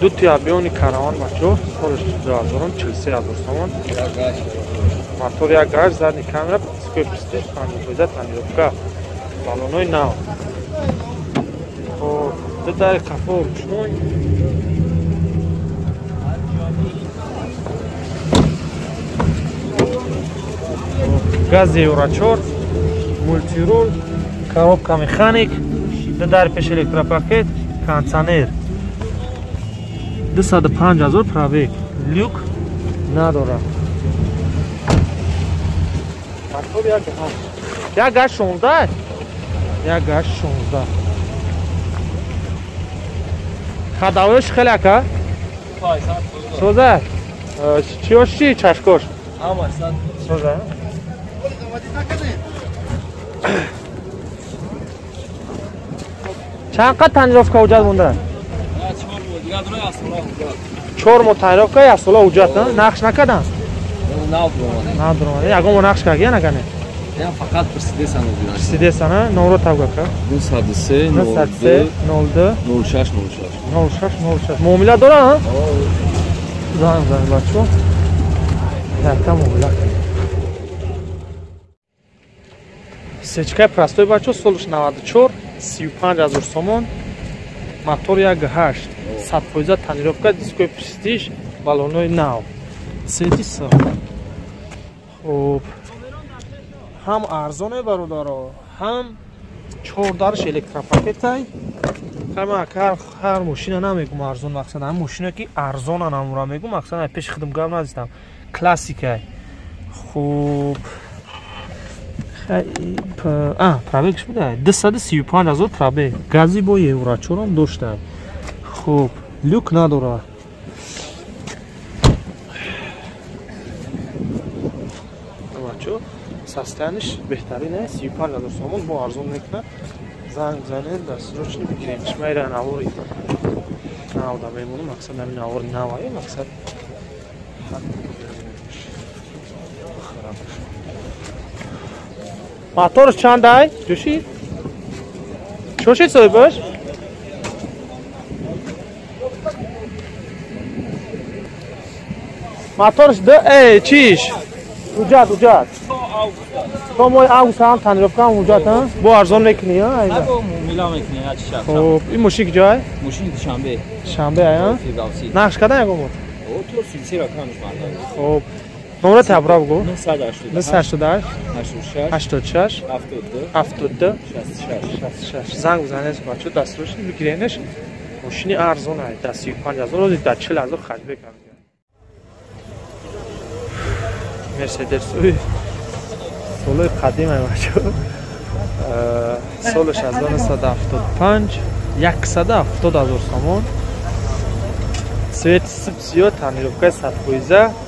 ду тиабиёни караван бачо соли 2043 ҳазор сомон мотор як гаш задни камера скопистиш панҷофоиза танировка балонои нав. Ду дари қафо ручной газ еврочор мультирул коробка механик ду дари пеш электропакет кондиционер 205 ҳазор пробег люк? Надорад як гаш 16 як гаш 16 хадавош хеле ака? Соза чиёш чи чашкош? Соза чанд қад танировка ҳуҷҷат мондааст чор мо таҳриёка як сола ҳуҷҷат нақш накардан ягон мо нақш кард я накане прсидесана номро тавгака муомила дора занг зани бачо. Якта муомила. Сечкаи простой бачо солиш 94 35 ҳазор сомон мотор як ҳашт садфоиза танировка дискои престиж балонои нав. Сети с хуб. Ҳам арзоне бародаро ҳам чордарш электропакетай. Ҳар мошина намегум арзон мақсад ҳам мошина ки арзона намура мегум. Мақсад пеши хидм гап назидам классикай. Хуб пробегш буда. 235 ҳазор пробег гази бо еврочорам доштад хуб люк надорад бачо состояниш беҳтарин е 35 ҳазор сомон бо арзон мекунад. Занг занед дастурочни бигирем шмайра навори. Навда мемонам. Мақсад ҳамин навори навае мақсад моторш чандай? Ҷӯши чӯши соҳибаш моторш д э чиш? Уҷат уҷат то мои август ҳам танировкаам уҷат бо арзон мекунӣ хуб ин мошин киҷоай шанбе нақш кардан ягон бор хуб номра табра бгӯ 986 занг бизанед бачо дастурш бигиренеш мошини арзон ай. Да 35 ҳазор да 40 ҳазор харҷ бекард мерседесои солои қадим ай бачо соли 1975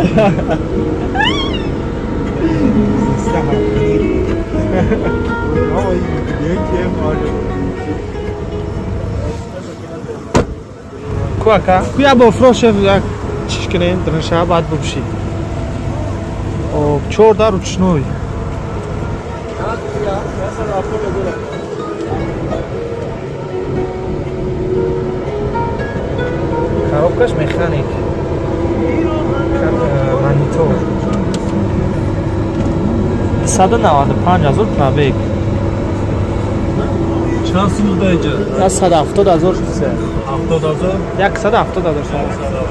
тюнинка гияд короче ай дар шойка Zahne. Kuaka, kuya bo froşev jak çişkine drınşa bad bu şey. O çor dar uçnoy. Коробкаш механик. Монитор. 195 ҳазор пробег. Чанд сум буда инҷа? 170 ҳазор. 70 ҳазор? 170 ҳазор.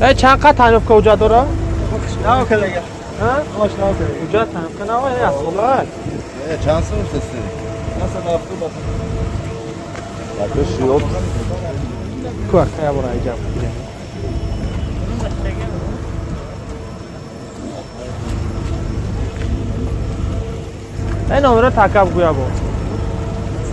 ای چند قد تنفکه اوجا داره؟ نه که دیگه ها؟ آش نه که اوجا تنفکه نه وای اصلاً چند سال سستی؟ Nasıl yaptı bak. Yaklaşık yok. Koy arkaya buraya gel. Ben onlara takap koyabım.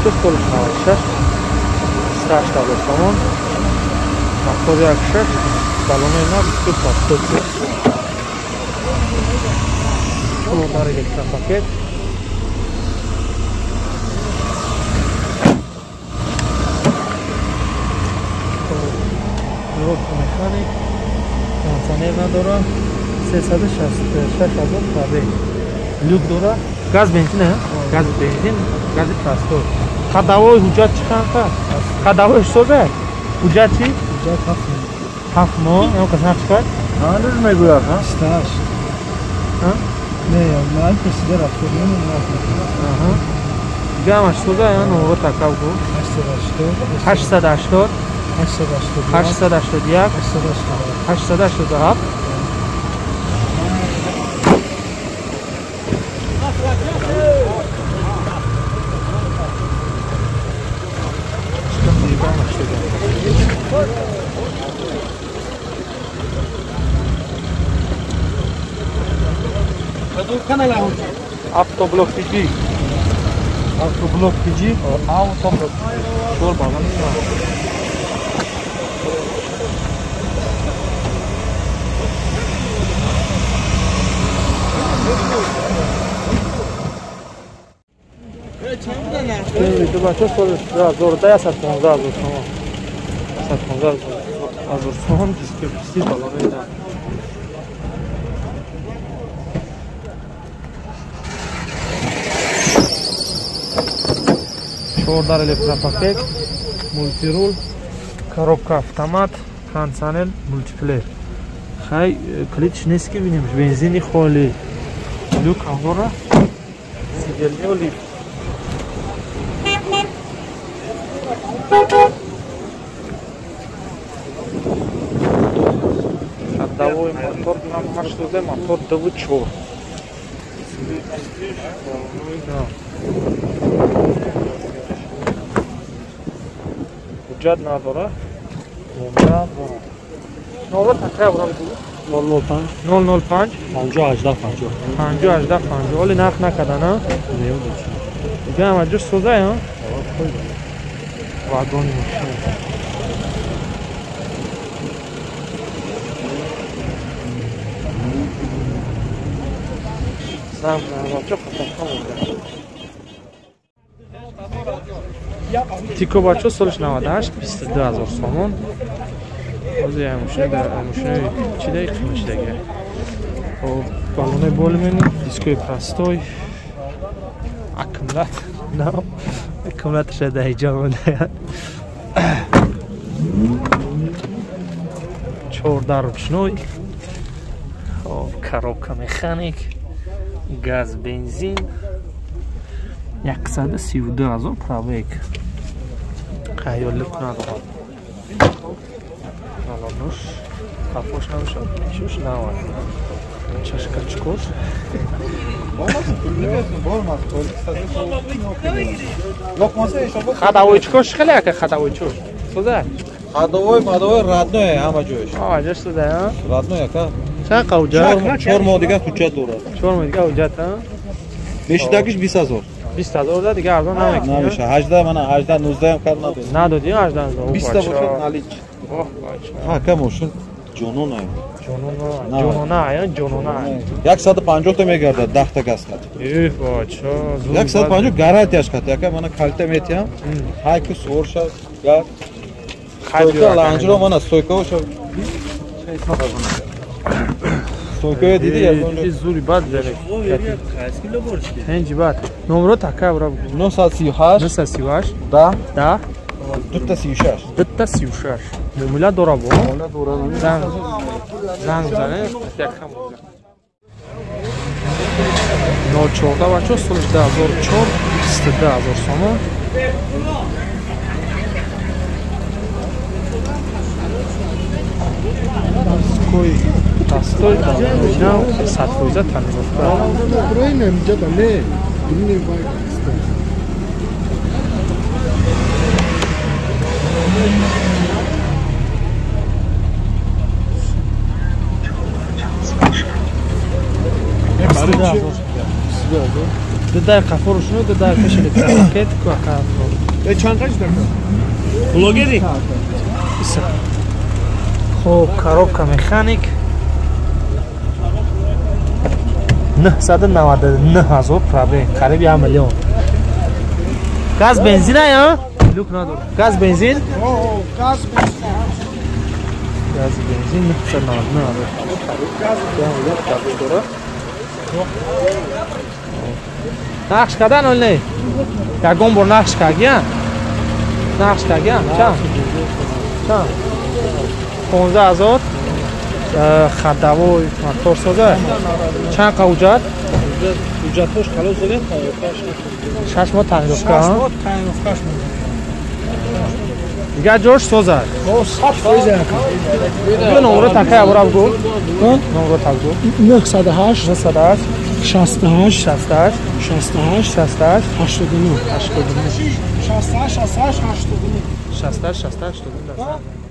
столиш навашаш? Страш тавлес тамон. Мотор як шаш, балонои нав бисту пастоти. Чордар электропакет. Коробка механик. Кондиционер надора. 366 ҳазор пробег. Люк дора. Газ бензин а? Газ бензин, гази простой қадавои ҳуҷҷат чӣ қанқа қадавои ҳисобе ҳуҷҷат чӣ ҳуҷҷат ҳафт моҳ ҳафт моҳ ё кас нақш кард ҳанӯз мегӯяд ҳа стаж не ман пурсида рафта гамаш суда номро такав гӯ 880 880 881 887 Avtoblok Fiji. Avtoblok Fiji. Avtoblok. Doğru bağlanmış mı? Dur ben çok soruyorum. Daha zor. Daya satmamız daha zor. Tamam. Satmamız daha zor. Az zor. Tamam. Biz köprüsüz. 14 электропакет, мультируль, коробка автомат, консонел, мультиплеер. Хай, э, клич низкий видим, бензин холи. Люк Аврора, сидельный олив. Ходовой мотор на маршруте, мотор да вы чё? Да. Номера дора номер такая бурам 005. 005 50 50. 50 18 50 оли нарх накардана дига ҳама ҷо соза я вагони машина зам ҳамаҷо хатархон тико бачо солиш 98 22 ҳазор сомон. Ҳозир ям мошина дар мошинаи чӣ даи қимати дага балонои болмен дискои простой аккумулятор нав аккумуляторша дар иҷо монда чордар ручной коробка механик. Газ бензин. 132 ҳазор пробег გაიოლებ ნაღვა ალონოს აფოშნავშა შუშ ნავა ჩაშკაჩკოს ბომას პირველ ბომას თოლისაზე ლოკმოზე შობო ხადავიჩკო შხელე აქ ხადავიჩო სოდა ხადოვი მადოვი რადნოე ამაჯოეშ ამაჯოეშ სოდა ა რადნოე აქა საყავჯა 40 გა ხუჯატურა 40 გა ხუჯატა მეშდაგიშ ბისაზორ чор моҳ дига ҳуҷҷат а Мешидагиш 20 ҳазор. бист ҳазор да дига арзон намекунӣ Намеша. 18 мана 18 19 ам кар надод. надодӣ аждан 20 та бошад налич. Ҳа ка мошин ҷонон ай. На. ҷонона ая ҷонона 150 та мегардад 10 та гаста. э бачо 150 гарантияш кат. Яка мана калита метиям. Ҳай ки сорша гар стойка ланҷро мана стойкаошо стойкаё диди зури бад ҳенҷи бад. Номро така бра 938 938 да. Да. Дута 36 дута 36 муомила дора бо. Занг. Занг зане якам ночорда бачо соли დასტოება ნაო სათხოვიძა თან მოხდა პროინე მიჯატა მე დინე ვაიკასტა დედაიქა ხორუშნო დედაიქა შეიძლება პაკეტი ქვაკა ე ჩანყაში დაკა ბლოგერი ისა ხო კაროკა მექანიკ نه ساده نواده نه هزار پرابلم قریب یه میلیون گاز بنزین یا لوک نداره گاز بنزین گاز بنزین گاز بنزین نه ساده نواده نه گاز بنزین داره نقش کردن اون نه یکون بر نقش کردن نقش کردن چند چند 15000 хадавои моторсоза чанд қавҷат ҳуҷҷатҳош халос дода шаш моҳ тағйировка шаш моҳ тағйировкаш دیگه جوش سازد بیا نمره تکه ابراب گو نمره تک گو 908 908 68 68 68 68 89 89 68 68 89 68 68 89